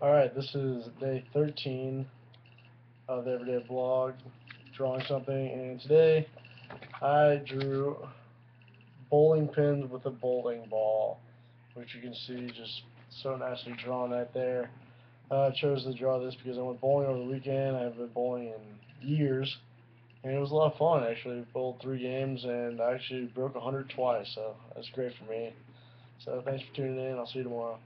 Alright, this is day 13 of the Everyday Blog, drawing something, and today I drew bowling pins with a bowling ball, which you can see just so nicely drawn right there. Uh, I chose to draw this because I went bowling over the weekend, I haven't been bowling in years, and it was a lot of fun actually. Bowled three games and I actually broke 100 twice, so that's great for me. So thanks for tuning in, I'll see you tomorrow.